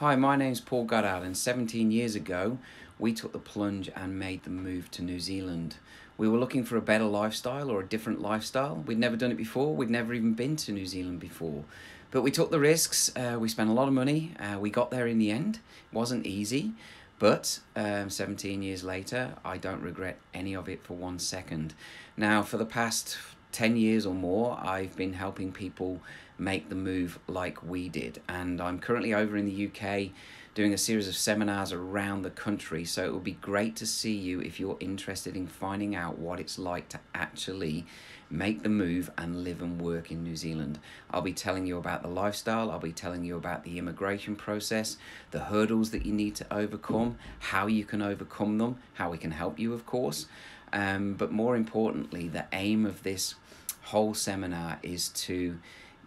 Hi, my name's Paul Goddard, and 17 years ago, we took the plunge and made the move to New Zealand. We were looking for a better lifestyle or a different lifestyle. We'd never done it before, we'd never even been to New Zealand before. But we took the risks, uh, we spent a lot of money, uh, we got there in the end. It wasn't easy, but um, 17 years later, I don't regret any of it for one second. Now, for the past 10 years or more, I've been helping people make the move like we did. And I'm currently over in the UK doing a series of seminars around the country. So it would be great to see you if you're interested in finding out what it's like to actually make the move and live and work in New Zealand. I'll be telling you about the lifestyle, I'll be telling you about the immigration process, the hurdles that you need to overcome, how you can overcome them, how we can help you, of course. Um, but more importantly, the aim of this whole seminar is to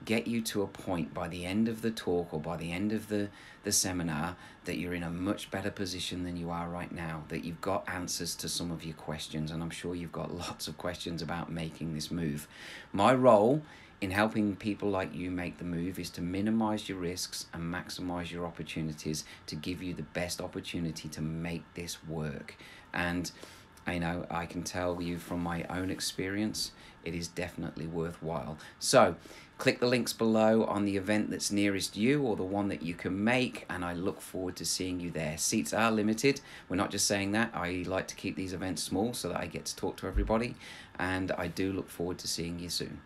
get you to a point by the end of the talk or by the end of the, the seminar that you're in a much better position than you are right now, that you've got answers to some of your questions, and I'm sure you've got lots of questions about making this move. My role in helping people like you make the move is to minimize your risks and maximize your opportunities to give you the best opportunity to make this work. And I know I can tell you from my own experience, it is definitely worthwhile. So, click the links below on the event that's nearest you or the one that you can make, and I look forward to seeing you there. Seats are limited. We're not just saying that, I like to keep these events small so that I get to talk to everybody, and I do look forward to seeing you soon.